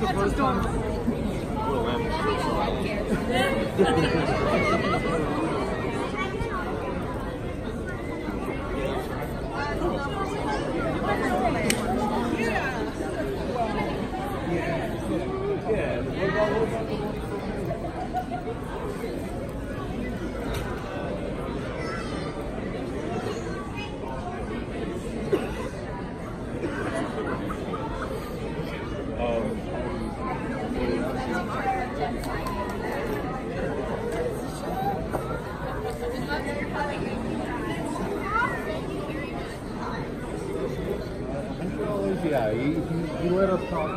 the first time. Yeah, he, he let us talk.